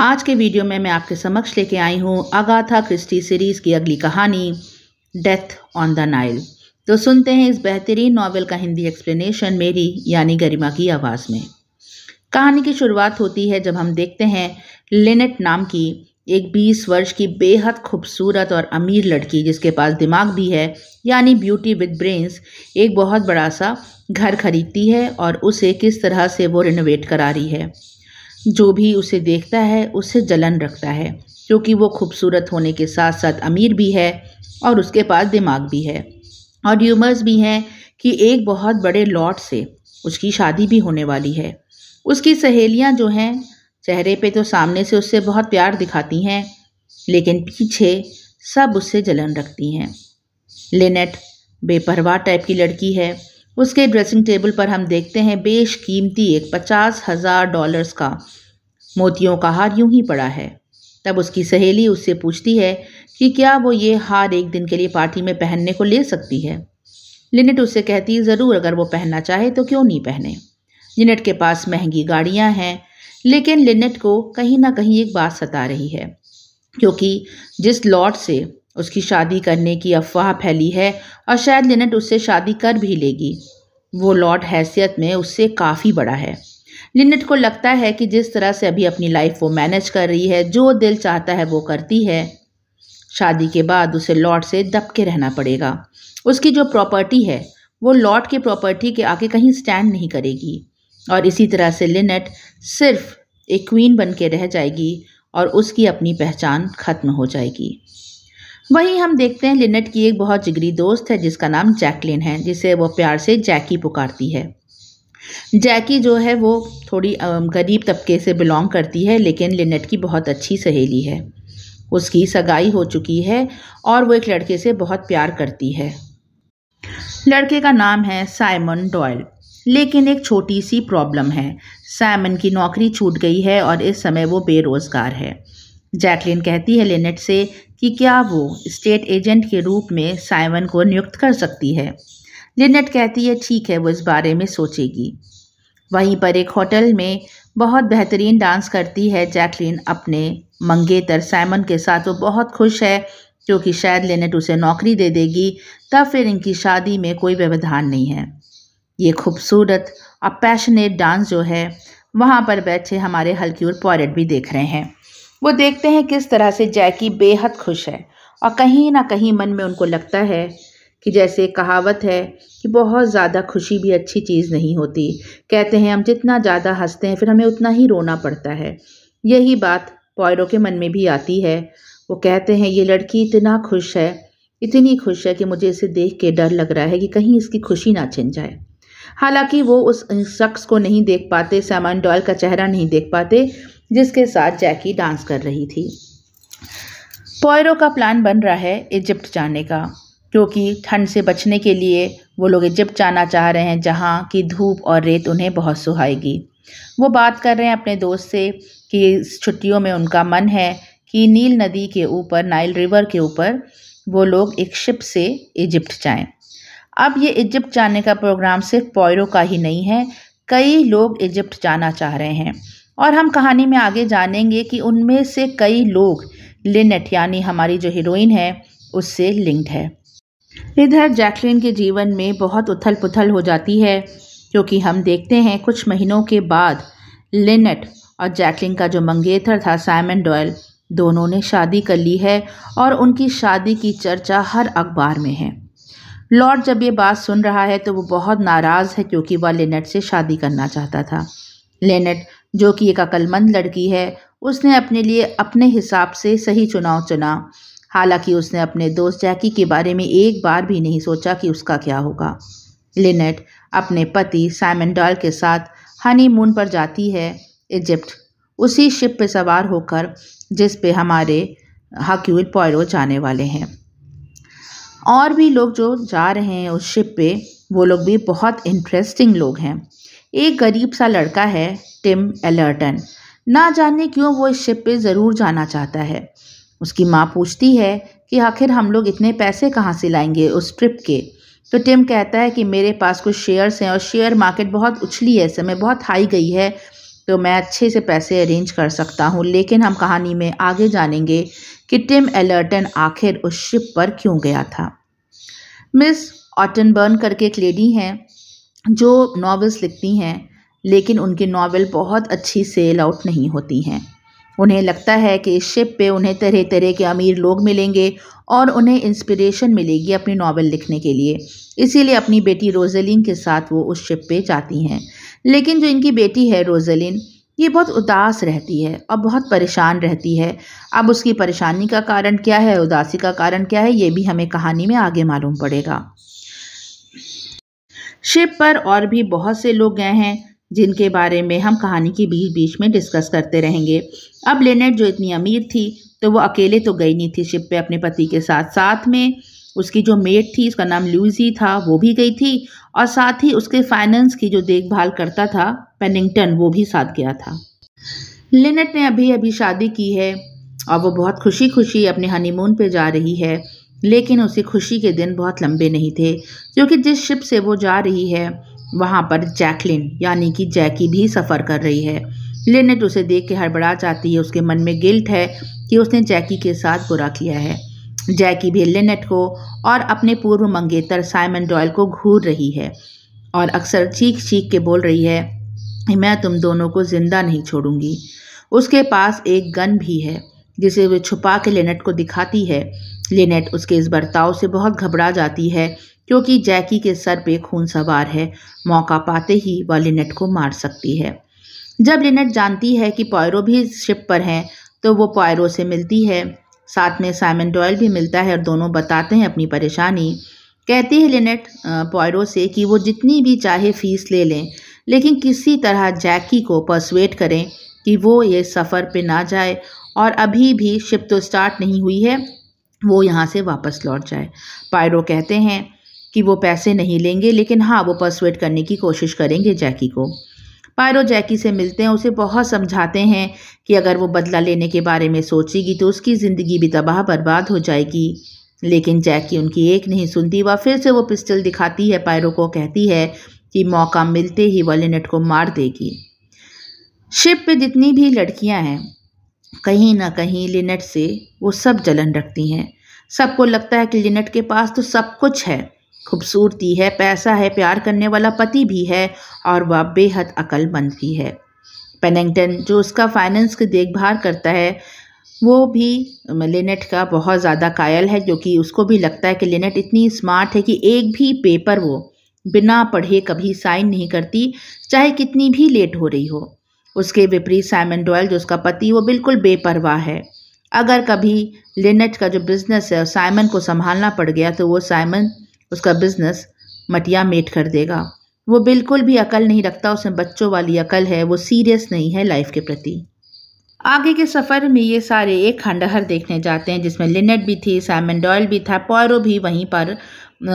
आज के वीडियो में मैं आपके समक्ष लेके आई हूँ अगाथा क्रिस्टी सीरीज़ की अगली कहानी डेथ ऑन द नाइल तो सुनते हैं इस बेहतरीन नावल का हिंदी एक्सप्लेनेशन मेरी, यानी गरिमा की आवाज़ में। कहानी की शुरुआत होती है जब हम देखते हैं लिनेट नाम की एक 20 वर्ष की बेहद खूबसूरत और अमीर लड़की जिसके पास दिमाग भी है, यानी ब्यूटी विद ब्रेन्स एक बहुत बड़ा सा घर खरीदती है और उसे किस तरह से वो रिनोवेट करा रही है। जो भी उसे देखता है उससे जलन रखता है, क्योंकि वो खूबसूरत होने के साथ साथ अमीर भी है और उसके पास दिमाग भी है। और र्यूमर्स भी हैं कि एक बहुत बड़े लॉट से उसकी शादी भी होने वाली है। उसकी सहेलियाँ जो हैं, चेहरे पे तो सामने से उससे बहुत प्यार दिखाती हैं, लेकिन पीछे सब उससे जलन रखती हैं। लिनेट बेपरवाह टाइप की लड़की है उसके ड्रेसिंग टेबल पर हम देखते हैं बेश कीमती एक पचास हज़ार डॉलर्स का। मोतियों का हार यूँ ही पड़ा है। तब उसकी सहेली उससे पूछती है कि क्या वो ये हार एक दिन के लिए पार्टी में पहनने को ले सकती है? लिनेट उससे कहती है ज़रूर, अगर वो पहनना चाहे तो क्यों नहीं पहने? लिनेट के पास महँगी गाड़ियाँ हैं, लेकिन लिनेट को कहीं ना कहीं एक बात सता रही है, क्योंकि जिस लॉट से उसकी शादी करने की अफवाह फैली है और शायद लिनेट उससे शादी कर भी लेगी। वो लॉर्ड हैसियत में उससे काफ़ी बड़ा है। लिनेट को लगता है कि जिस तरह से अभी अपनी लाइफ वो मैनेज कर रही है, जो दिल चाहता है वो करती है। शादी के बाद उसे लॉर्ड से दब के रहना पड़ेगा। उसकी जो प्रॉपर्टी है, वो लॉर्ड के प्रॉपर्टी के आगे कहीं स्टैंड नहीं करेगी। और इसी तरह से लिनेट सिर्फ़ एक क्वीन बन के रह जाएगी और उसकी अपनी पहचान खत्म हो जाएगी। वहीं हम देखते हैं लिनेट की एक बहुत जिगरी दोस्त है, जिसका नाम जैकलिन है, जिसे वो प्यार से जैकी पुकारती है। जैकी जो है, वो थोड़ी गरीब तबके से बिलोंग करती है, लेकिन लिनेट की बहुत अच्छी सहेली है। उसकी सगाई हो चुकी है और वो एक लड़के से बहुत प्यार करती है। लड़के का नाम है साइमन डॉयल, लेकिन एक छोटी सी प्रॉब्लम है। साइमन की नौकरी छूट गई है और इस समय वो बेरोज़गार है। जैकलिन कहती है लिनेट से कि क्या वो स्टेट एजेंट के रूप में साइमन को नियुक्त कर सकती है? लिनेट कहती है, ठीक है, वो इस बारे में सोचेगी। वहीं पर एक होटल में बहुत बेहतरीन डांस करती है जैकलिन अपने मंगेतर साइमन के साथ। वो बहुत खुश है, क्योंकि शायद लिनेट उसे नौकरी दे देगी, तब फिर इनकी शादी में कोई व्यवधान नहीं है। ये खूबसूरत और पैशनेट डांस जो है, वहाँ पर बैठे हमारे हल्की और पॉयरेट भी देख रहे हैं। वो देखते हैं किस तरह से जैकी बेहद खुश है और कहीं ना कहीं मन में उनको लगता है कि जैसे कहावत है कि बहुत ज़्यादा खुशी भी अच्छी चीज़ नहीं होती। कहते हैं, हम जितना ज़्यादा हँसते हैं, फिर हमें उतना ही रोना पड़ता है। यही बात पॉयरो के मन में भी आती है। वो कहते हैं, ये लड़की इतना खुश है, इतनी खुश है कि मुझे इसे देख के डर लग रहा है कि कहीं इसकी खुशी ना छिन जाए। हालाँकि वो उस शख्स को नहीं देख पाते, सामान डॉल का चेहरा नहीं देख पाते जिसके साथ जैकी डांस कर रही थी। पॉयरो का प्लान बन रहा है इजिप्ट जाने का, क्योंकि ठंड से बचने के लिए वो लोग इजिप्ट जाना चाह रहे हैं, जहाँ की धूप और रेत उन्हें बहुत सुहाएगी। वो बात कर रहे हैं अपने दोस्त से कि इस छुट्टियों में उनका मन है कि नील नदी के ऊपर, नाइल रिवर के ऊपर वो लोग एक शिप से इजिप्ट जाएँ। अब ये इजिप्ट जाने का प्रोग्राम सिर्फ़ पॉयरो का ही नहीं है, कई लोग इजिप्ट जाना चाह रहे हैं। और हम कहानी में आगे जानेंगे कि उनमें से कई लोग लिनेट, यानी हमारी जो हीरोइन है, उससे लिंक्ड है। इधर जैकलिन के जीवन में बहुत उथल पुथल हो जाती है, क्योंकि हम देखते हैं कुछ महीनों के बाद लिनेट और जैकलिन का जो मंगेतर था, साइमन डॉयल, दोनों ने शादी कर ली है और उनकी शादी की चर्चा हर अखबार में है। लॉर्ड जब ये बात सुन रहा है तो वो बहुत नाराज़ है, क्योंकि वह लिनेट से शादी करना चाहता था। लेनेट जो कि एक अक्लमंद लड़की है, उसने अपने लिए अपने हिसाब से सही चुनाव चुना। हालाँकि उसने अपने दोस्त जैकी के बारे में एक बार भी नहीं सोचा कि उसका क्या होगा। लिनेट अपने पति साइमन डॉल के साथ हनीमून पर जाती है इजिप्ट। उसी शिप पर सवार होकर, जिस पे हमारे हक्यूल पॉयरो जाने वाले हैं। और भी लोग जो जा रहे हैं उस शिप पे, वो लोग भी बहुत इंटरेस्टिंग लोग हैं। एक गरीब सा लड़का है टिम एलर्टन। ना जाने क्यों वो इस शिप पे ज़रूर जाना चाहता है। उसकी माँ पूछती है कि आखिर हम लोग इतने पैसे कहाँ से लाएँगे उस ट्रिप के? तो टिम कहता है कि मेरे पास कुछ शेयर्स हैं और शेयर मार्केट बहुत उछली है, समय बहुत हाई गई है तो मैं अच्छे से पैसे अरेंज कर सकता हूँ, लेकिन हम कहानी में आगे जानेंगे कि टिम एलर्टन आखिर उस शिप पर क्यों गया था। मिस ऑटनबर्न करके एक लेडी हैं, जो नॉवेल्स लिखती हैं लेकिन उनकी नावल बहुत अच्छी सेल आउट नहीं होती हैं। उन्हें लगता है कि इस शिप पे उन्हें तरह तरह के अमीर लोग मिलेंगे और उन्हें इंस्पिरेशन मिलेगी अपनी नावल लिखने के लिए। इसीलिए अपनी बेटी रोजलिन के साथ वो उस शिप पे जाती हैं। लेकिन जो इनकी बेटी है रोजलिन ये बहुत उदास रहती है और बहुत परेशान रहती है। अब उसकी परेशानी का कारण क्या है, उदासी का कारण क्या है, ये भी हमें कहानी में आगे मालूम पड़ेगा। शिप पर और भी बहुत से लोग गए हैं। जिनके बारे में हम कहानी के बीच बीच में डिस्कस करते रहेंगे। अब लेनेट, जो इतनी अमीर थी तो वो अकेले तो गई नहीं थी शिप पे अपने पति के साथ। साथ में उसकी जो मेट थी, उसका नाम लूजी था, वो भी गई थी। और साथ ही उसके फाइनेंस की जो देखभाल करता था पेनिंगटन वो भी साथ गया था। लिनेट ने अभी अभी शादी की है और वो बहुत खुशी खुशी अपने हनीमून पे जा रही है। लेकिन उसी खुशी के दिन बहुत लंबे नहीं थे, क्योंकि जिस शिप से वो जा रही है वहाँ पर जैकलिन, यानी कि जैकी भी सफ़र कर रही है। लिनेट उसे देख के हड़बड़ा जाती है। उसके मन में गिल्ट है कि उसने जैकी के साथ बुरा किया है। जैकी भी लिनेट को और अपने पूर्व मंगेतर साइमन डॉयल को घूर रही है और अक्सर चीख चीख के बोल रही है कि मैं तुम दोनों को ज़िंदा नहीं छोड़ूँगी। उसके पास एक गन भी है, जिसे वे छुपा के लेनेट को दिखाती है। लेनेट उसके इस बर्ताव से बहुत घबरा जाती है क्योंकि जैकी के सर पे खून सवार है, मौका पाते ही वह लिनेट को मार सकती है। जब लिनेट जानती है कि पॉयरो भी शिप पर हैं तो वो पॉयरो से मिलती है। साथ में साइमन डॉयल भी मिलता है और दोनों बताते हैं अपनी परेशानी। कहती है लिनेट पॉयरो से कि वो जितनी भी चाहे फ़ीस ले लें, लेकिन किसी तरह जैकी को परसुएट करें कि वो ये सफ़र पे ना जाए और अभी भी शिप तो स्टार्ट नहीं हुई है, वो यहाँ से वापस लौट जाए। पायरो कहते हैं कि वो पैसे नहीं लेंगे, लेकिन हाँ वो परसुएट करने की कोशिश करेंगे जैकी को। पायरो जैकी से मिलते हैं, उसे बहुत समझाते हैं कि अगर वो बदला लेने के बारे में सोचेगी तो उसकी ज़िंदगी भी तबाह बर्बाद हो जाएगी। लेकिन जैकी उनकी एक नहीं सुनती, वह फिर से वो पिस्टल दिखाती है, पायरो को कहती है कि मौका मिलते ही वह को मार देगी। शिप पे जितनी भी लड़कियाँ हैं, कहीं ना कहीं लिनेट से वो सब जलन रखती हैं। सबको लगता है कि लिनेट के पास तो सब कुछ है। खूबसूरती है, पैसा है, प्यार करने वाला पति भी है और वह बेहद अक्लमंद भी है। पेनिंगटन, जो उसका फाइनेंस की देखभाल करता है, वो भी लिनेट का बहुत ज़्यादा कायल है क्योंकि उसको भी लगता है कि लिनेट इतनी स्मार्ट है कि एक भी पेपर वो बिना पढ़े कभी साइन नहीं करती, चाहे कितनी भी लेट हो रही हो। उसके विपरीत साइमन डॉयल जो उसका पति, वो बिल्कुल बेपरवाह है। अगर कभी लिनेट का जो बिज़नेस है साइमन को संभालना पड़ गया तो वो साइमन उसका बिज़नेस मटिया मेट कर देगा। वो बिल्कुल भी अकल नहीं रखता, उसमें बच्चों वाली अकल है, वो सीरियस नहीं है लाइफ के प्रति। आगे के सफ़र में ये सारे एक खंडहर देखने जाते हैं, जिसमें लिनेट भी थी सैमन डॉयल भी था पॉयरो भी वहीं पर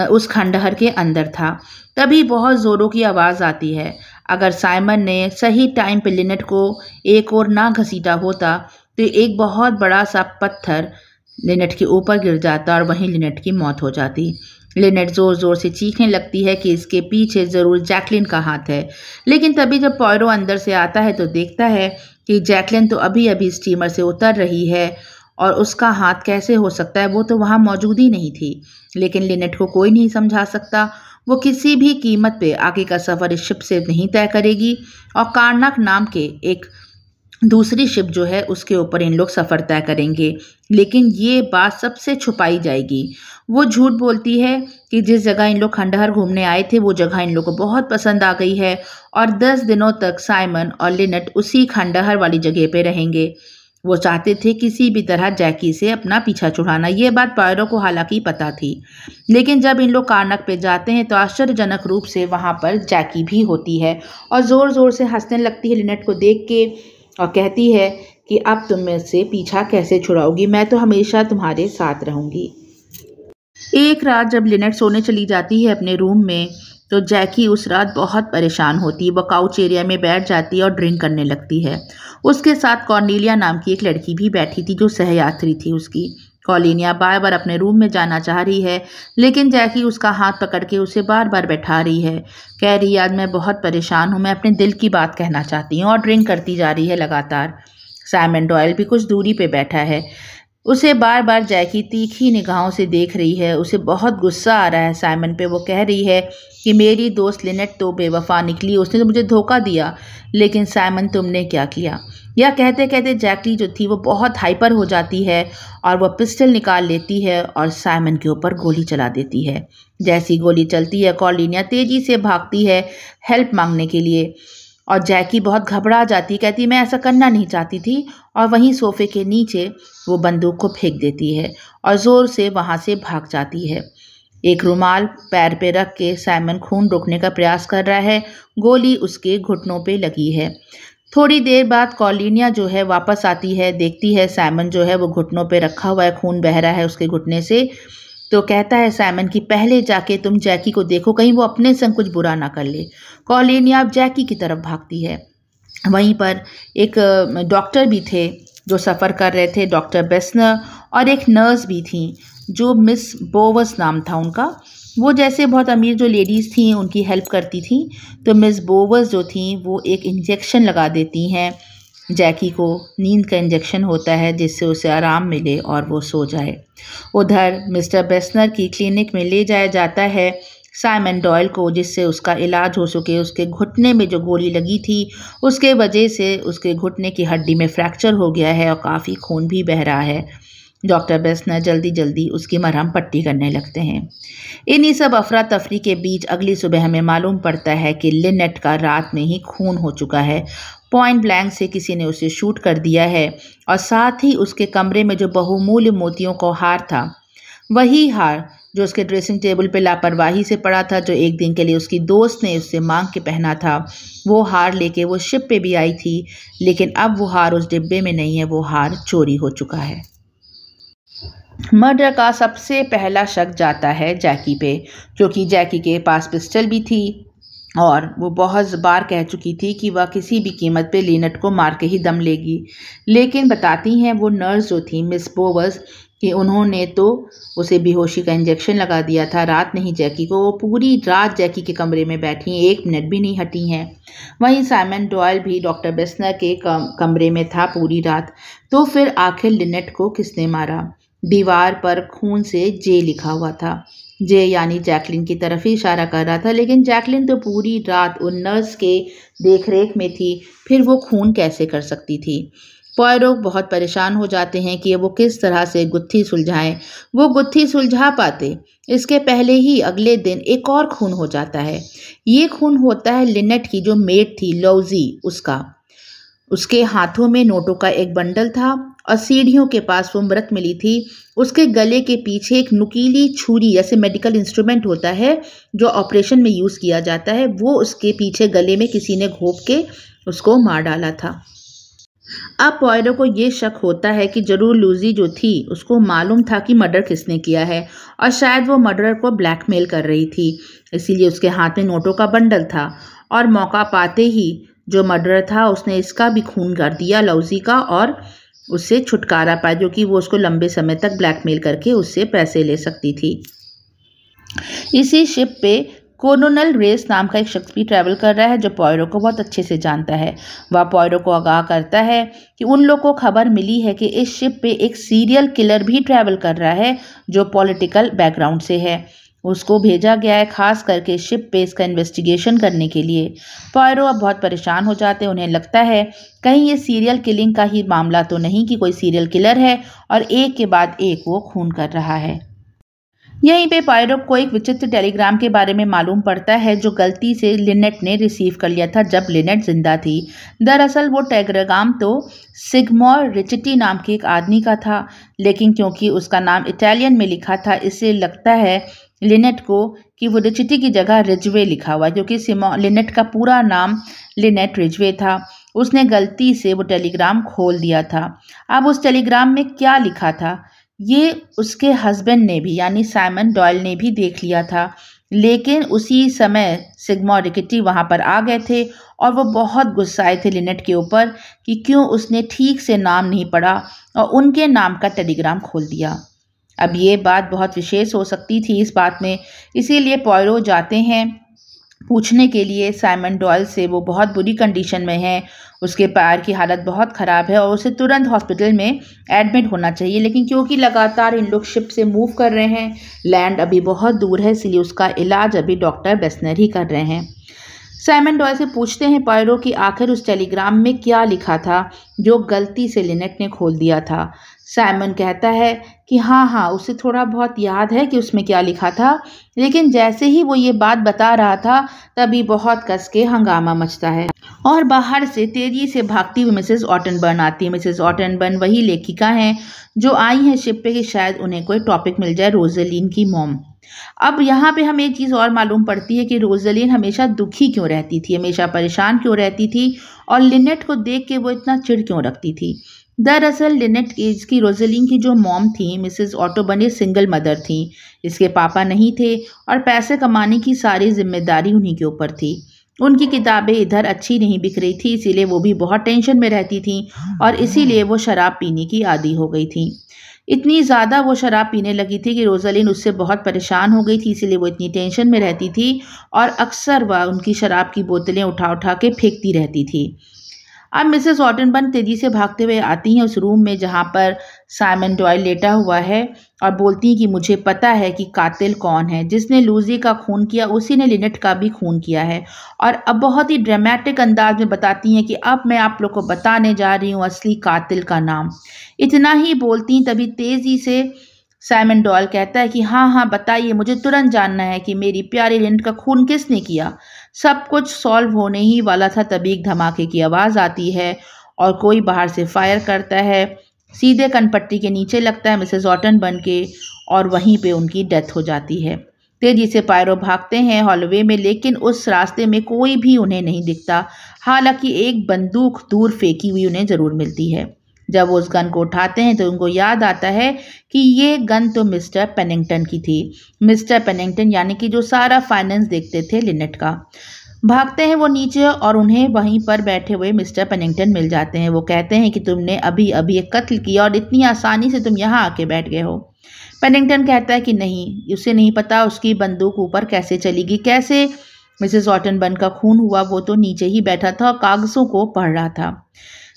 उस खंडहर के अंदर था। तभी बहुत ज़ोरों की आवाज़ आती है। अगर साइमन ने सही टाइम पे लिनेट को एक और ना घसीटा होता तो एक बहुत बड़ा सा पत्थर लिनेट के ऊपर गिर जाता और वहीं लिनेट की मौत हो जाती। लिनेट ज़ोर ज़ोर से चीखने लगती है कि इसके पीछे ज़रूर जैकलिन का हाथ है। लेकिन तभी जब पॉयरो अंदर से आता है तो देखता है कि जैकलिन तो अभी अभी स्टीमर से उतर रही है और उसका हाथ कैसे हो सकता है वो तो वहाँ मौजूद ही नहीं थी। लेकिन लिनेट को कोई नहीं समझा सकता। वो किसी भी कीमत पे आगे का सफ़र इस शिप से नहीं तय करेगी और कारनाक नाम के एक दूसरी शिप जो है, उसके ऊपर इन लोग सफ़र तय करेंगे। लेकिन ये बात सबसे छुपाई जाएगी। वो झूठ बोलती है कि जिस जगह इन लोग खंडहर घूमने आए थे, वो जगह इन लोग को बहुत पसंद आ गई है और दस दिनों तक साइमन और लिनट उसी खंडहर वाली जगह पे रहेंगे। वो चाहते थे किसी भी तरह जैकी से अपना पीछा छुड़ाना। ये बात पायरों को हालाँकि पता थी। लेकिन जब इन लोग कारनक पे जाते हैं तो आश्चर्यजनक रूप से वहाँ पर जैकी भी होती है और ज़ोर ज़ोर से हंसने लगती है लिनट को देख के। और कहती है कि अब तुम मेरे से पीछा कैसे छुड़ाओगी? मैं तो हमेशा तुम्हारे साथ रहूँगी। एक रात जब लिनेट सोने चली जाती है अपने रूम में तो जैकी उस रात बहुत परेशान होती है वह काउच एरिया में बैठ जाती है और ड्रिंक करने लगती है। उसके साथ कॉर्नीलिया नाम की एक लड़की भी बैठी थी जो सहयात्री थी उसकी। कॉलिनिया बार बार अपने रूम में जाना चाह रही है, लेकिन जैकी उसका हाथ पकड़ के उसे बार बार बैठा रही है। कह रही, आज मैं बहुत परेशान हूँ, मैं अपने दिल की बात कहना चाहती हूँ और ड्रिंक करती जा रही है लगातार। साइमन डॉयल भी कुछ दूरी पर बैठा है। उसे बार बार जैकी तीखी निगाहों से देख रही है। उसे बहुत गुस्सा आ रहा है, साइमन पे। वो कह रही है कि मेरी दोस्त लिनेट तो बेवफा निकली, उसने तो मुझे धोखा दिया, लेकिन साइमन तुमने क्या किया? या कहते कहते जैकली जो थी, वो बहुत हाइपर हो जाती है और वह पिस्टल निकाल लेती है और साइमन के ऊपर गोली चला देती है। जैसी गोली चलती है, कॉलिनिया तेज़ी से भागती है हेल्प मांगने के लिए। और जैकी बहुत घबरा जाती, कहती, मैं ऐसा करना नहीं चाहती थी। और वहीं सोफे के नीचे वो बंदूक को फेंक देती है और ज़ोर से वहाँ से भाग जाती है। एक रुमाल पैर पे रख के साइमन खून रोकने का प्रयास कर रहा है। गोली उसके घुटनों पे लगी है। थोड़ी देर बाद कॉलिनिया जो है वापस आती है, देखती है साइमन जो है वो घुटनों पे रखा हुआ है, खून बह रहा है उसके घुटने से। तो कहता है साइमन कि पहले जाके तुम जैकी को देखो, कहीं वो अपने संग कुछ बुरा ना कर ले। कॉलिनिया अब जैकी की तरफ़ भागती है। वहीं पर एक डॉक्टर भी थे जो सफ़र कर रहे थे, डॉक्टर बेस्नर, और एक नर्स भी थी, जो मिस बोवस नाम था उनका। वो जैसे बहुत अमीर जो लेडीज़ थी, उनकी हेल्प करती थी तो मिस बोवस जो थी, वो एक इंजेक्शन लगा देती हैं। जैकी को नींद का इंजेक्शन होता है जिससे उसे आराम मिले और वो सो जाए। उधर मिस्टर बेसनर की क्लिनिक में ले जाया जाता है साइमन डॉयल को, जिससे उसका इलाज हो सके। उसके घुटने में जो गोली लगी थी, उसके वजह से उसके घुटने की हड्डी में फ्रैक्चर हो गया है और काफ़ी खून भी बह रहा है। डॉक्टर बेसनर जल्दी जल्दी उसकी मरहम पट्टी करने लगते हैं। इन्हीं सब अफरा तफरी के बीच अगली सुबह हमें मालूम पड़ता है कि लिनेट का रात में ही खून हो चुका है। पॉइंट ब्लैंक से किसी ने उसे शूट कर दिया है और साथ ही उसके कमरे में जो बहुमूल्य मोतियों का हार था, वही हार जो उसके ड्रेसिंग टेबल पर लापरवाही से पड़ा था, जो एक दिन के लिए उसकी दोस्त ने उससे मांग के पहना था, वो हार लेके वो शिप पे भी आई थी, लेकिन अब वो हार उस डिब्बे में नहीं है, वो हार चोरी हो चुका है। मर्डर का सबसे पहला शक जाता है जैकी पे क्योंकि जैकी के पास पिस्टल भी थी। और वो बहुत बार कह चुकी थी कि वह किसी भी कीमत पे लीनट को मार के ही दम लेगी। लेकिन बताती हैं वो नर्स जो थी, मिस बोवर्स, कि उन्होंने तो उसे बेहोशी का इंजेक्शन लगा दिया था, रात नहीं जैकी को, वो पूरी रात जैकी के कमरे में बैठी एक मिनट भी नहीं हटी हैं। वहीं साइमन डॉयल भी डॉक्टर बेसनर के कमरे में था पूरी रात। तो फिर आखिर लिनेट को किसने मारा? दीवार पर खून से जे लिखा हुआ था। जे यानी जैकलिन की तरफ़ ही इशारा कर रहा था, लेकिन जैकलिन तो पूरी रात उन नर्स के देखरेख में थी, फिर वो खून कैसे कर सकती थी? पॉयरोक बहुत परेशान हो जाते हैं कि वो किस तरह से गुत्थी सुलझाएँ। वो गुत्थी सुलझा पाते, इसके पहले ही अगले दिन एक और खून हो जाता है। ये खून होता है लिनेट की जो मेट थी, लौजी, उसका। उसके हाथों में नोटों का एक बंडल था और सीढ़ियों के पास वो मृत मिली थी। उसके गले के पीछे एक नुकीली छुरी जैसे मेडिकल इंस्ट्रूमेंट होता है, जो ऑपरेशन में यूज़ किया जाता है, वो उसके पीछे गले में किसी ने घोप के उसको मार डाला था। अब पॉयरो को ये शक होता है कि ज़रूर लूजी जो थी, उसको मालूम था कि मर्डर किसने किया है, और शायद वो मर्डर को ब्लैकमेल कर रही थी, इसीलिए उसके हाथ में नोटों का बंडल था, और मौका पाते ही जो मर्डर था, उसने इसका भी खून कर दिया लौजी का, और उससे छुटकारा पाया जो कि वो उसको लंबे समय तक ब्लैकमेल करके उससे पैसे ले सकती थी। इसी शिप पे कोनोनल रेस नाम का एक शख्स भी ट्रैवल कर रहा है, जो पॉयरो को बहुत अच्छे से जानता है। वह पॉयरो को आगाह करता है कि उन लोगों को खबर मिली है कि इस शिप पे एक सीरियल किलर भी ट्रैवल कर रहा है, जो पॉलिटिकल बैकग्राउंड से है। उसको भेजा गया है, खास करके शिप पे इसका इन्वेस्टिगेशन करने के लिए। पायरो अब बहुत परेशान हो जाते हैं, उन्हें लगता है, कहीं ये सीरियल किलिंग का ही मामला तो नहीं कि कोई सीरियल किलर है और एक के बाद एक वो खून कर रहा है। यहीं पे पायरो को एक विचित्र टेलीग्राम के बारे में मालूम पड़ता है, जो गलती से लिनेट ने रिसीव कर लिया था जब लिनेट ज़िंदा थी। दरअसल वो टेलीग्राम तो सिग्मोर रिचिटी नाम के एक आदमी का था, लेकिन क्योंकि उसका नाम इटालियन में लिखा था इससे लगता है लिनेट को कि वो रिचिटी की जगह रिजवे लिखा हुआ क्योंकि लिनेट का पूरा नाम लिनेट रिजवे था। उसने गलती से वो टेलीग्राम खोल दिया था। अब उस टेलीग्राम में क्या लिखा था? ये उसके हस्बैंड ने भी, यानी साइमन डॉयल ने भी देख लिया था। लेकिन उसी समय सिग्मा रिकिटी वहाँ पर आ गए थे और वो बहुत गुस्साए थे लिनेट के ऊपर कि क्यों उसने ठीक से नाम नहीं पढ़ा और उनके नाम का टेलीग्राम खोल दिया। अब ये बात बहुत विशेष हो सकती थी इस बात में। इसीलिए पॉयरो जाते हैं पूछने के लिए। साइमन डॉयल से वो बहुत बुरी कंडीशन में है। उसके पैर की हालत बहुत ख़राब है और उसे तुरंत हॉस्पिटल में एडमिट होना चाहिए। लेकिन क्योंकि लगातार इन लोग शिप से मूव कर रहे हैं, लैंड अभी बहुत दूर है, इसलिए उसका इलाज अभी डॉक्टर बेस्नर ही कर रहे हैं। साइमन डॉयल से पूछते हैं पायरो कि आखिर उस टेलीग्राम में क्या लिखा था जो गलती से लिनेट ने खोल दिया था। साइमन कहता है कि हाँ हाँ उसे थोड़ा बहुत याद है कि उसमें क्या लिखा था, लेकिन जैसे ही वो ये बात बता रहा था, तभी बहुत कस के हंगामा मचता है। और बाहर से तेज़ी से भागती हुई मिसेस ऑटनबर्न आती है। मिसेस ऑटनबर्न वही लेखिका हैं, जो आई हैं शिप पे कि शायद उन्हें कोई टॉपिक मिल जाए, रोजलिन की मोम। अब यहाँ पे हमें एक चीज़ और मालूम पड़ती है कि रोजलिन हमेशा दुखी क्यों रहती थी, हमेशा परेशान क्यों रहती थी, और लिनेट को देख के वो इतना चिड़ क्यों रखती थी। दरअसल लिनेट इसकी रोजेलिन की जो मॉम थी, मिसेस ऑटोबन सिंगल मदर थी। इसके पापा नहीं थे और पैसे कमाने की सारी ज़िम्मेदारी उन्हीं के ऊपर थी। उनकी किताबें इधर अच्छी नहीं बिक रही थी, इसीलिए वो भी बहुत टेंशन में रहती थी और इसीलिए वो शराब पीने की आदि हो गई थी। इतनी ज़्यादा वो शराब पीने लगी थी कि रोजलिन उससे बहुत परेशान हो गई थी, इसीलिए वो इतनी टेंशन में रहती थी और अक्सर वह उनकी शराब की बोतलें उठा उठा के फेंकती रहती थी। अब मिसेस ऑटनबन तेज़ी से भागते हुए आती हैं उस रूम में जहाँ पर साइमन डॉयल लेटा हुआ है और बोलती हैं कि मुझे पता है कि कातिल कौन है। जिसने लूजी का खून किया, उसी ने लिनेट का भी खून किया है। और अब बहुत ही ड्रामेटिक अंदाज में बताती हैं कि अब मैं आप लोग को बताने जा रही हूँ असली कातिल का नाम। इतना ही बोलती तभी तेज़ी से साइमन डॉल कहता है कि हाँ हाँ बताइए, मुझे तुरंत जानना है कि मेरी प्यारी लिंट का खून किसने किया। सब कुछ सॉल्व होने ही वाला था तभी एक धमाके की आवाज़ आती है और कोई बाहर से फायर करता है। सीधे कनपट्टी के नीचे लगता है मिसेज ऑटन बन के और वहीं पे उनकी डेथ हो जाती है। तेज़ी से पायरो भागते हैं हॉलवे में, लेकिन उस रास्ते में कोई भी उन्हें नहीं दिखता। हालाँकि एक बंदूक दूर फेंकी हुई उन्हें ज़रूर मिलती है। जब वो उस गन को उठाते हैं तो उनको याद आता है कि ये गन तो मिस्टर पेनिंगटन की थी। मिस्टर पेनिंगटन यानी कि जो सारा फाइनेंस देखते थे लिनेट का। भागते हैं वो नीचे और उन्हें वहीं पर बैठे हुए मिस्टर पेनिंगटन मिल जाते हैं। वो कहते हैं कि तुमने अभी अभी एक कत्ल किया और इतनी आसानी से तुम यहाँ आके बैठ गए हो। पेनिंगटन कहता है कि नहीं, उसे नहीं पता उसकी बंदूक ऊपर कैसे चलेगी, कैसे मिसेस ऑटनबन का खून हुआ, वो तो नीचे ही बैठा था और कागज़ों को पढ़ रहा था।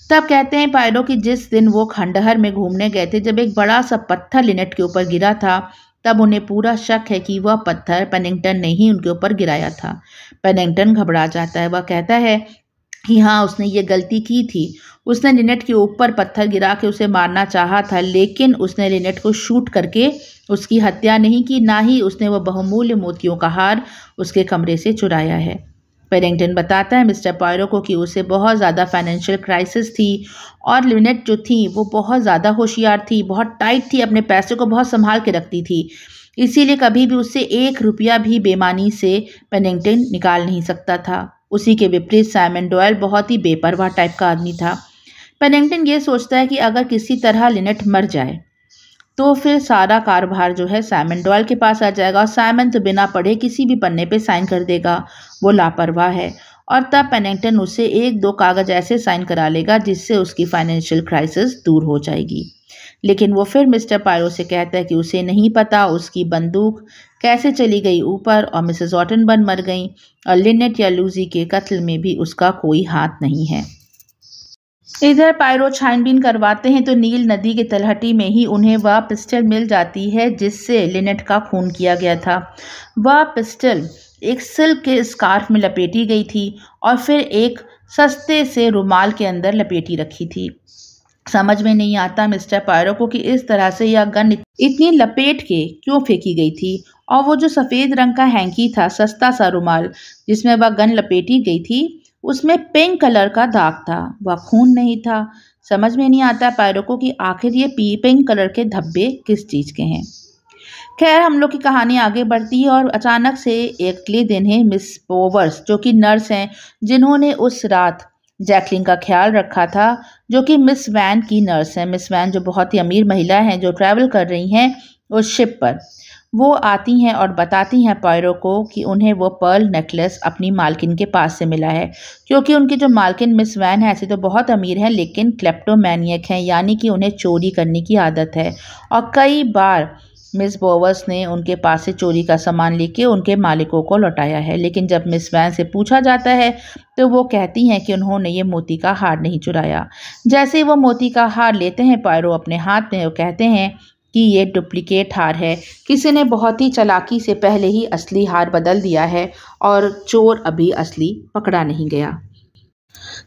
तब कहते हैं पायरो कि जिस दिन वो खंडहर में घूमने गए थे, जब एक बड़ा सा पत्थर लिनेट के ऊपर गिरा था, तब उन्हें पूरा शक है कि वह पत्थर पेनिंगटन ने ही उनके ऊपर गिराया था। पेनिंगटन घबरा जाता है। वह कहता है कि हाँ उसने ये गलती की थी। उसने लिनेट के ऊपर पत्थर गिरा के उसे मारना चाहा था, लेकिन उसने लिनेट को शूट करके उसकी हत्या नहीं की, ना ही उसने वह बहुमूल्य मोतियों का हार उसके कमरे से चुराया है। पेरिंगटन बताता है मिस्टर पायरो को कि उसे बहुत ज़्यादा फाइनेंशियल क्राइसिस थी और लिनेट जो थी, वो बहुत ज़्यादा होशियार थी, बहुत टाइट थी, अपने पैसे को बहुत संभाल के रखती थी। इसीलिए कभी भी उससे एक रुपया भी बेमानी से पेनिंगटन निकाल नहीं सकता था। उसी के विपरीत साइमन डोयल बहुत ही बेपरवाह टाइप का आदमी था। पेनिंगटन ये सोचता है कि अगर किसी तरह लिनेट मर जाए तो फिर सारा कारोबार जो है साइमन डॉयल के पास आ जाएगा और साइमन तो बिना पढ़े किसी भी पन्ने पे साइन कर देगा। वो लापरवाह है। और तब पेनिंगटन उससे एक दो कागज़ ऐसे साइन करा लेगा जिससे उसकी फाइनेंशियल क्राइसिस दूर हो जाएगी। लेकिन वो फिर मिस्टर पायरो से कहता है कि उसे नहीं पता उसकी बंदूक कैसे चली गई ऊपर और मिसेस ऑटनबर्न मर गई और लिनेट या लूजी के कत्ल में भी उसका कोई हाथ नहीं है। इधर पायरो छानबीन करवाते हैं तो नील नदी के तलहटी में ही उन्हें वह पिस्टल मिल जाती है जिससे लिनेट का खून किया गया था। वह पिस्टल एक सिल्क के स्कार्फ में लपेटी गई थी और फिर एक सस्ते से रुमाल के अंदर लपेटी रखी थी। समझ में नहीं आता मिस्टर पायरो को कि इस तरह से यह गन इतनी लपेट के क्यों फेंकी गई थी और वो जो सफ़ेद रंग का हैंकी था, सस्ता सा रुमाल जिसमें वह गन लपेटी गई थी उसमें पिंक कलर का दाग था। वह खून नहीं था। समझ में नहीं आता पैरों को कि आखिर ये पी पिंक कलर के धब्बे किस चीज़ के हैं। खैर, हम लोग की कहानी आगे बढ़ती है और अचानक से अगले दिन है मिस पोवर्स जो कि नर्स हैं, जिन्होंने उस रात जैकलिन का ख्याल रखा था, जो कि मिस वैन की नर्स है। मिस वैन जो बहुत ही अमीर महिला हैं, जो ट्रैवल कर रही हैं उस शिप पर। वो आती हैं और बताती हैं पायरो को कि उन्हें वो पर्ल नेकलेस अपनी मालकिन के पास से मिला है। क्योंकि उनकी जो मालकिन मिस वैन है, ऐसे तो बहुत अमीर हैं, लेकिन क्लेप्टोमैनियक हैं, यानी कि उन्हें चोरी करने की आदत है। और कई बार मिस बोवर्स ने उनके पास से चोरी का सामान लेके उनके मालिकों को लौटाया है। लेकिन जब मिस वैन से पूछा जाता है तो वो कहती हैं कि उन्होंने ये मोती का हार नहीं चुराया। जैसे ही वो मोती का हार लेते हैं पायरो अपने हाथ में वो कहते हैं कि ये डुप्लीकेट हार है। किसी ने बहुत ही चलाकी से पहले ही असली हार बदल दिया है और चोर अभी असली पकड़ा नहीं गया।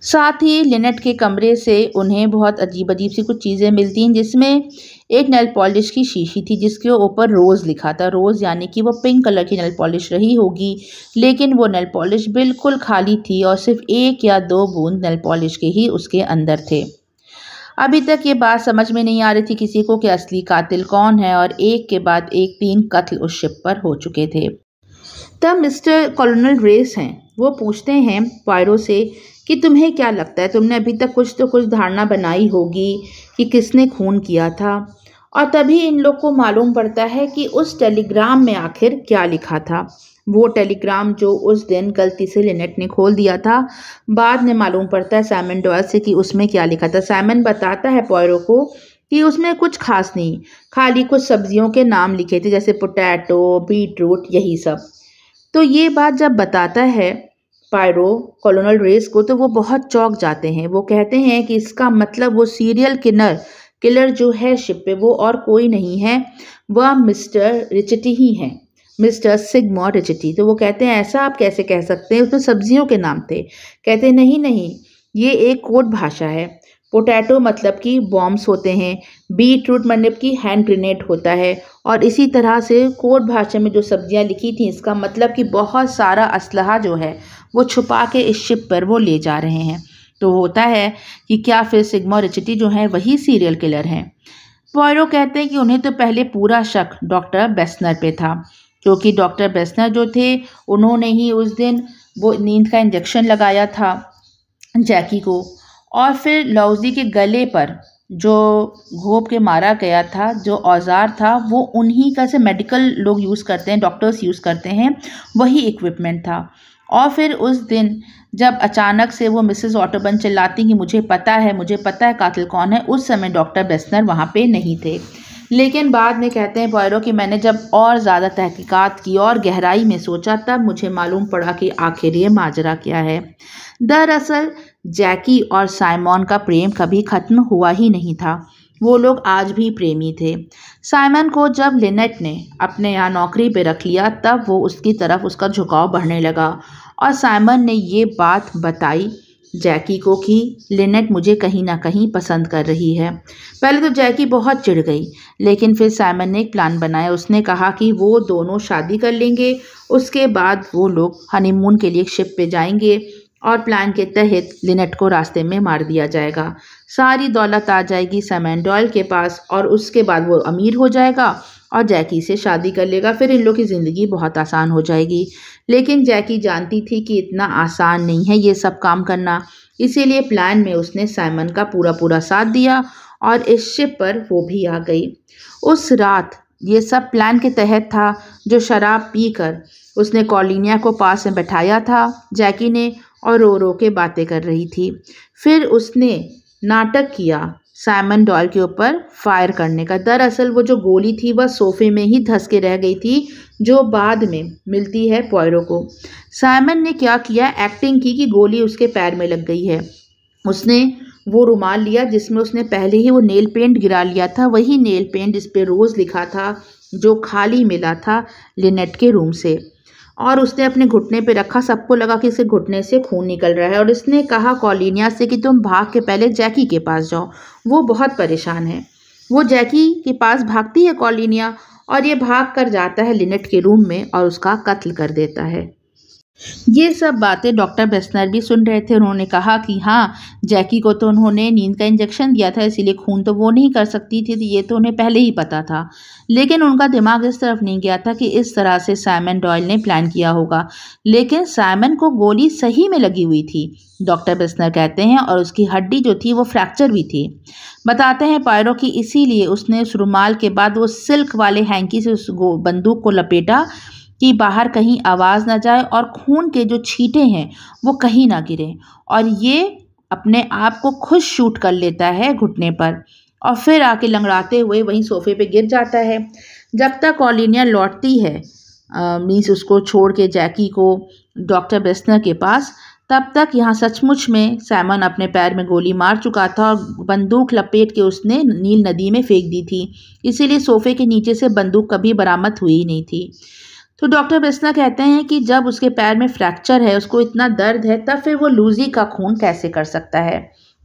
साथ ही लिनेट के कमरे से उन्हें बहुत अजीब अजीब सी कुछ चीज़ें मिलती हैं जिसमें एक नेल पॉलिश की शीशी थी, जिसके ऊपर रोज़ लिखा था। रोज़ यानी कि वो पिंक कलर की नेल पॉलिश रही होगी, लेकिन वो नेल पॉलिश बिल्कुल खाली थी और सिर्फ़ एक या दो बूंद नेल पॉलिश के ही उसके अंदर थे। अभी तक ये बात समझ में नहीं आ रही थी किसी को कि असली कातिल कौन है और एक के बाद एक तीन कत्ल उस शिप पर हो चुके थे। तब मिस्टर कॉलोनल रेस हैं। वो पूछते हैं पायरो से कि तुम्हें क्या लगता है? तुमने अभी तक कुछ तो कुछ धारणा बनाई होगी कि किसने खून किया था। और तभी इन लोग को मालूम पड़ता है कि उस टेलीग्राम में आखिर क्या लिखा था। वो टेलीग्राम जो उस दिन गलती से लिनेट ने खोल दिया था। बाद में मालूम पड़ता है सैमन डॉयल से कि उसमें क्या लिखा था। सैमन बताता है पॉयरो को कि उसमें कुछ खास नहीं, खाली कुछ सब्जियों के नाम लिखे थे, जैसे पोटैटो बीट रूट यही सब। तो ये बात जब बताता है पायरो, कॉलोनल रेस को तो वो बहुत चौक जाते हैं। वो कहते हैं कि इसका मतलब वो सीरियल किनर, किलर जो है शिप पे, वो और कोई नहीं है। वह मिस्टर रिचटी ही हैं। मिस्टर सिग्मो रिचटी तो वो कहते हैं, ऐसा आप कैसे कह सकते हैं? उसमें सब्जियों के नाम थे। कहते हैं, नहीं नहीं, ये एक कोड भाषा है। पोटैटो मतलब कि बॉम्ब्स होते हैं बीट रूट मतलब कि हैंड ग्रेनेड होता है, और इसी तरह से कोड भाषा में जो सब्ज़ियाँ लिखी थी, इसका मतलब कि बहुत सारा असलहा जो है, वो छुपा के इस शिप पर वो ले जा रहे हैं। तो होता है कि क्या फिर सिग्मा रिचिटी जो है, वही सीरियल किलर हैं। पॉयरो कहते हैं कि उन्हें तो पहले पूरा शक डॉक्टर बेस्नर पे था। क्योंकि डॉक्टर बेस्नर जो थे, उन्होंने ही उस दिन वो नींद का इंजेक्शन लगाया था जैकी को। और फिर लौजी के गले पर जो घोप के मारा गया था, जो औज़ार था, वो उन्हीं का से मेडिकल लोग यूज़ करते हैं डॉक्टर्स यूज़ करते हैं, वही इक्विपमेंट था। और फिर उस दिन जब अचानक से वो मिसेस ऑटोबन चिल्लाती कि मुझे पता है, मुझे पता है कातिल कौन है, उस समय डॉक्टर बेस्नर वहाँ पे नहीं थे। लेकिन बाद में कहते हैं पॉयरो कि मैंने जब और ज़्यादा तहकीकात की और गहराई में सोचा, तब मुझे मालूम पड़ा कि आखिर ये माजरा क्या है। दरअसल, जैकी और साइमॉन का प्रेम कभी ख़त्म हुआ ही नहीं था। वो लोग आज भी प्रेमी थे। साइमन को जब लिनेट ने अपने यहाँ नौकरी पे रख लिया, तब वो उसकी तरफ़ उसका झुकाव बढ़ने लगा और साइमन ने ये बात बताई जैकी को कि लिनेट मुझे कहीं ना कहीं पसंद कर रही है। पहले तो जैकी बहुत चिढ़ गई, लेकिन फिर साइमन ने एक प्लान बनाया। उसने कहा कि वो दोनों शादी कर लेंगे, उसके बाद वो लोग हनीमून के लिए शिप पे जाएँगे और प्लान के तहत लिनेट को रास्ते में मार दिया जाएगा। सारी दौलत आ जाएगी सैमन डॉयल के पास और उसके बाद वो अमीर हो जाएगा और जैकी से शादी कर लेगा। फिर इन लोग की ज़िंदगी बहुत आसान हो जाएगी। लेकिन जैकी जानती थी कि इतना आसान नहीं है ये सब काम करना। इसीलिए प्लान में उसने साइमन का पूरा पूरा साथ दिया और इस शिप पर वो भी आ गई। उस रात ये सब प्लान के तहत था जो शराब पीकर उसने कॉलिनिया को पास में बैठाया था। जैकी ने और रो रो के बातें कर रही थी। फिर उसने नाटक किया। साइमन डॉल के ऊपर फायर करने का। दरअसल वो जो गोली थी, वह सोफे में ही धस के रह गई थी, जो बाद में मिलती है पॉयरो को। साइमन ने क्या किया? एक्टिंग की कि गोली उसके पैर में लग गई है। उसने वो रुमाल लिया, जिसमें उसने पहले ही वो नेल पेंट गिरा लिया था। वही नेल पेंट जिस पे रोज़ लिखा था, जो खाली मिला था लिनेट के रूम से। और उसने अपने घुटने पे रखा, सबको लगा कि इसके घुटने से खून निकल रहा है और इसने कहा कॉलिनिया से कि तुम भाग के पहले जैकी के पास जाओ। वो बहुत परेशान है। वो जैकी के पास भागती है कॉलिनिया और ये भाग कर जाता है लिनेट के रूम में और उसका कत्ल कर देता है। ये सब बातें डॉक्टर बेस्नर भी सुन रहे थे। उन्होंने कहा कि हाँ जैकी को तो उन्होंने नींद का इंजेक्शन दिया था, इसीलिए खून तो वो नहीं कर सकती थी तो ये तो उन्हें पहले ही पता था। लेकिन उनका दिमाग इस तरफ़ नहीं गया था कि इस तरह से साइमन डॉयल ने प्लान किया होगा। लेकिन साइमन को गोली सही में लगी हुई थी, डॉक्टर बेस्नर कहते हैं, और उसकी हड्डी जो थी वो फ्रैक्चर भी थी। बताते हैं पायरों की इसीलिए उसने उस रुमाल के बाद वो सिल्क वाले हैंकी से उस बंदूक को लपेटा कि बाहर कहीं आवाज़ ना जाए और खून के जो छींटे हैं वो कहीं ना गिरे। और ये अपने आप को खुद शूट कर लेता है घुटने पर और फिर आके लंगड़ाते हुए वहीं सोफे पे गिर जाता है। जब तक कॉलिनिया लौटती है मीन्स उसको छोड़ के जैकी को, डॉक्टर बेस्नर के पास, तब तक यहाँ सचमुच में सैमन अपने पैर में गोली मार चुका था और बंदूक लपेट के उसने नील नदी में फेंक दी थी। इसीलिए सोफे के नीचे से बंदूक कभी बरामद हुई नहीं थी। तो डॉक्टर बेस्ना कहते हैं कि जब उसके पैर में फ्रैक्चर है, उसको इतना दर्द है, तब फिर वो लूजी का खून कैसे कर सकता है?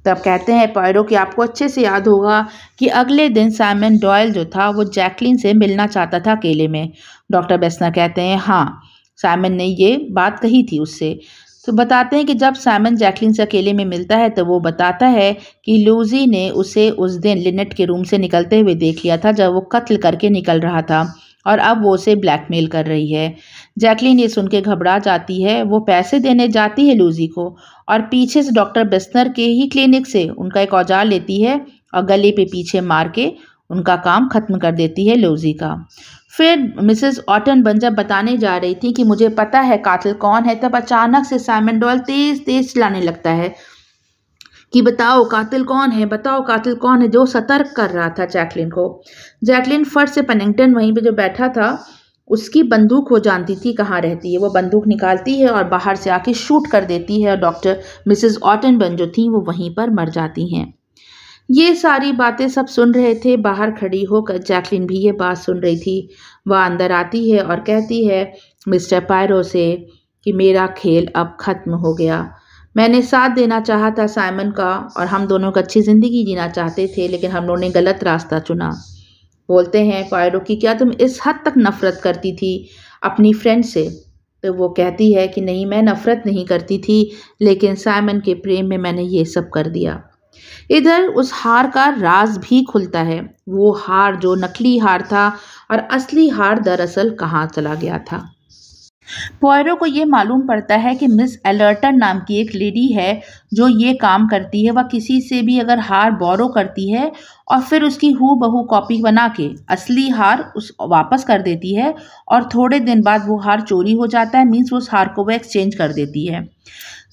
तब कहते हैं पैरो कि आपको अच्छे से याद होगा कि अगले दिन साइमन डॉयल जो था, वो जैकलिन से मिलना चाहता था अकेले में। डॉक्टर बेस्ना कहते हैं हाँ साइमन ने ये बात कही थी उससे। तो बताते हैं कि जब साइमन जैकलिन से अकेले में मिलता है तो वो बताता है कि लूजी ने उसे उस दिन लिनेट के रूम से निकलते हुए देख लिया था, जब वो कत्ल करके निकल रहा था। और अब वो उसे ब्लैकमेल कर रही है। जैकलिन ये सुन के घबरा जाती है, वो पैसे देने जाती है लूजी को और पीछे से डॉक्टर बेस्नर के ही क्लिनिक से उनका एक औज़ार लेती है और गले पे पीछे मार के उनका काम ख़त्म कर देती है लूजी का। फिर मिसेस ऑटन बन जब बताने जा रही थी कि मुझे पता है कातिल कौन है, तब अचानक से साइमन डॉल तेज तेज चलाने लगता है। कि बताओ कातिल कौन है, बताओ कातिल कौन है जो सतर्क कर रहा था जैकलिन को। जैकलिन फ़र्स्ट से पनिंगटन वहीं पे जो बैठा था, उसकी बंदूक हो जानती थी कहाँ रहती है। वो बंदूक निकालती है और बाहर से आके शूट कर देती है और डॉक्टर मिसेस ऑटनबन जो थी, वो वहीं पर मर जाती हैं। ये सारी बातें सब सुन रहे थे, बाहर खड़ी होकर जैकलिन भी ये बात सुन रही थी। वह अंदर आती है और कहती है, मिस्टर पायरो से कि मेरा खेल अब ख़त्म हो गया। मैंने साथ देना चाहा था साइमन का और हम दोनों को अच्छी ज़िंदगी जीना चाहते थे, लेकिन हम लोगों ने गलत रास्ता चुना। बोलते हैं, पायरो, की क्या तुम इस हद तक नफ़रत करती थी अपनी फ्रेंड से? तो वो कहती है कि नहीं, मैं नफ़रत नहीं करती थी, लेकिन साइमन के प्रेम में मैंने ये सब कर दिया। इधर उस हार का राज भी खुलता है। वो हार, जो नकली हार था और असली हार दरअसल कहाँ चला गया था? पोयरो को ये मालूम पड़ता है कि मिस एलर्टन नाम की एक लेडी है जो ये काम करती है, वह किसी से भी अगर हार बोरो करती है और फिर उसकी हु बहू कॉपी बना के असली हार उस वापस कर देती है और थोड़े दिन बाद वो हार चोरी हो जाता है मीन्स उस हार को वो एक्सचेंज कर देती है।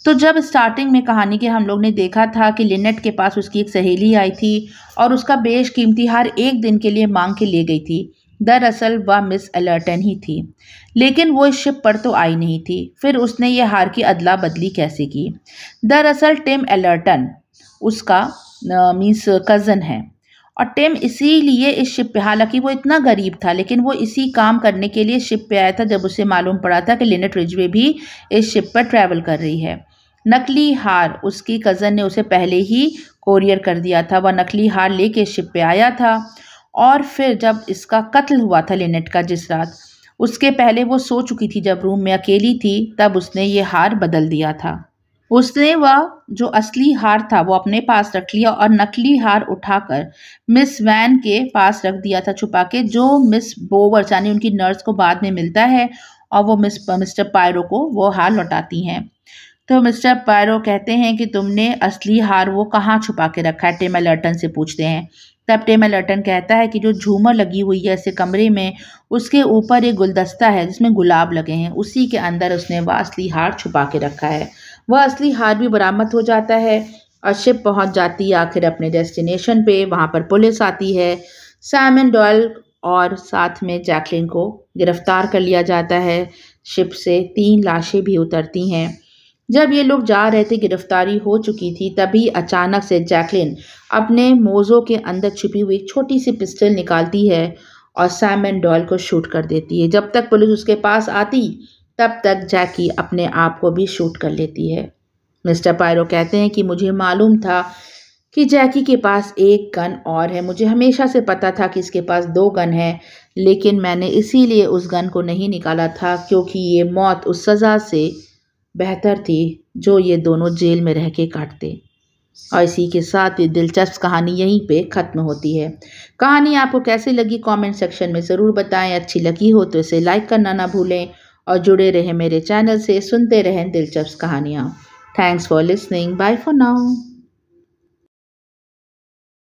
तो जब स्टार्टिंग में कहानी के हम लोग ने देखा था कि लिनेट के पास उसकी एक सहेली आई थी और उसका बेशकीमती हार एक दिन के लिए मांग के ले गई थी दरअसल वह मिस अलर्टन ही थी। लेकिन वो इस शिप पर तो आई नहीं थी। फिर उसने ये हार की अदला बदली कैसे की? दरअसल टिम अलर्टन उसका मीन्स कज़न है। और टिम इसीलिए इस शिप पे, हालाँकि वो इतना गरीब था, लेकिन वो इसी काम करने के लिए शिप पे आया था, जब उसे मालूम पड़ा था कि लिनेट रिजवे भी इस शिप पर ट्रैवल कर रही है। नकली हार, उसकी कज़न ने उसे पहले ही कोरियर कर दिया था। वह नकली हार लेके शिप पे आया था। और फिर जब इसका कत्ल हुआ था लिनेट का जिस रात, उसके पहले वो सो चुकी थी जब रूम में अकेली थी, तब उसने ये हार बदल दिया था। उसने वह जो असली हार था, वो अपने पास रख लिया और नकली हार उठाकर मिस वैन के पास रख दिया था छुपा के, जो मिस बोवर, यानी उनकी नर्स को बाद में मिलता है और वो मिस, मिस्टर पायरो को वो हार लौटाती हैं। तो मिस्टर पायरो कहते हैं कि तुमने असली हार वो कहाँ छुपा के रखा है, टेमा लर्टन से पूछते हैं। तब टेमल लर्टन कहता है कि जो झूमर लगी हुई है ऐसे कमरे में, उसके ऊपर एक गुलदस्ता है जिसमें गुलाब लगे हैं। उसी के अंदर उसने वह असली हार छुपा के रखा है। वह असली हार भी बरामद हो जाता है और शिप पहुँच जाती है आखिर अपने डेस्टिनेशन पे। वहाँ पर पुलिस आती है। सैमन डॉयल और साथ में जैकलिन को गिरफ़्तार कर लिया जाता है। शिप से तीन लाशें भी उतरती हैं। जब ये लोग जा रहे थे, गिरफ्तारी हो चुकी थी, तभी अचानक से जैकलिन अपने मोज़ों के अंदर छिपी हुई छोटी सी पिस्टल निकालती है और सैमन डॉल को शूट कर देती है। जब तक पुलिस उसके पास आती, तब तक जैकी अपने आप को भी शूट कर लेती है। मिस्टर पायरो कहते हैं कि मुझे मालूम था कि जैकी के पास एक गन और है। मुझे हमेशा से पता था कि इसके पास दो गन है, लेकिन मैंने इसीलिए उस गन को नहीं निकाला था क्योंकि ये मौत उस सज़ा से बेहतर थी जो ये दोनों जेल में रह के काटते। और इसी के साथ ये दिलचस्प कहानी यहीं पे ख़त्म होती है। कहानी आपको कैसी लगी कमेंट सेक्शन में ज़रूर बताएँ। अच्छी लगी हो तो इसे लाइक करना ना भूलें। और जुड़े रहें मेरे चैनल से। सुनते रहें दिलचस्प कहानियाँ। Thanks for listening bye for now